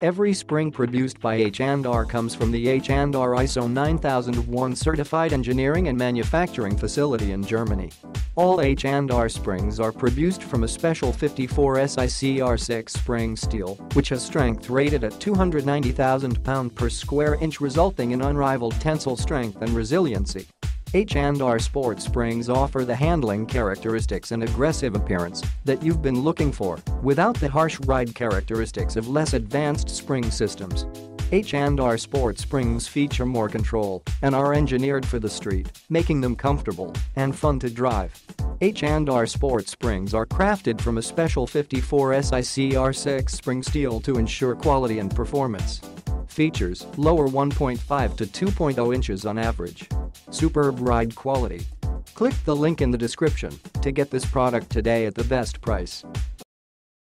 Every spring produced by H&R comes from the H&R ISO 9001 certified engineering and manufacturing facility in Germany. All H&R springs are produced from a special 54 SICR6 spring steel, which has strength rated at 290,000 pound per square inch resulting in unrivaled tensile strength and resiliency. H&R Sport Springs offer the handling characteristics and aggressive appearance that you've been looking for without the harsh ride characteristics of less advanced spring systems. H&R Sport Springs feature more control and are engineered for the street, making them comfortable and fun to drive. H&R Sport Springs are crafted from a special 54 SICR6 spring steel to ensure quality and performance. Features, lower 1.5 to 2.0 inches on average. Superb ride quality. Click the link in the description to get this product today at the best price.